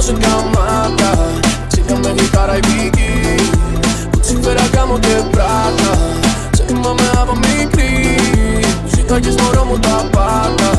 Σε λαιμό σου καμάτα Ξύλια με γλυκάρα η πίκη κάμω και πράτα. Σε θυμάμαι από μικρή. Μου σε μωρό μου τα πάντα.